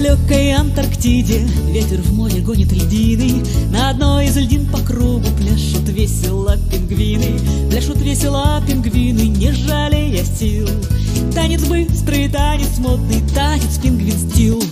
южной Антарктиде. Ветер в море гонит льдины. На одной из льдин по кругу Пляшут весело пингвины. Пляшут весело пингвины Не жалея сил. Танец быстрый, танец модный Танец пингвин стил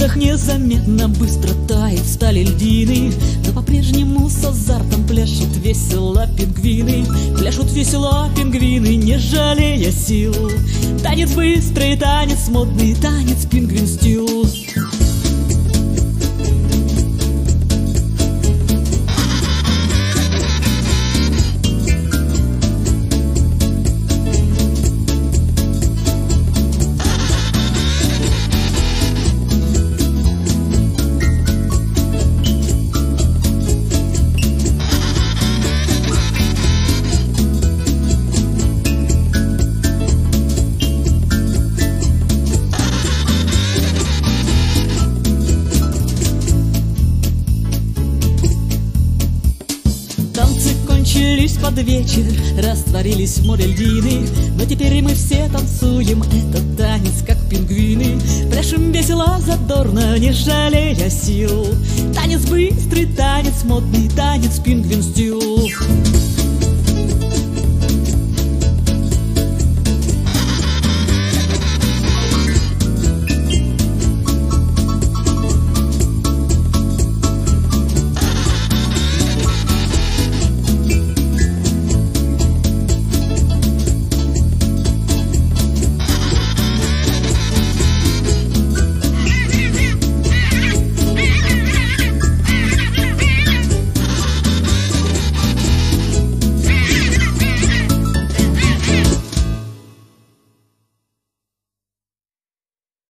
водах незаметно быстро тает стали льдины. Но по-прежнему с азартом пляшут весело пингвины. Пляшут весело пингвины, не жалея сил. Танец быстрый, танец модный, танец пингвин стил под вечер, растворились в море льдины. Но теперь мы все танцуем этот танец, как пингвины. Пляшем весело, задорно, не жалея сил. Танец быстрый, танец модный, танец пингвин стил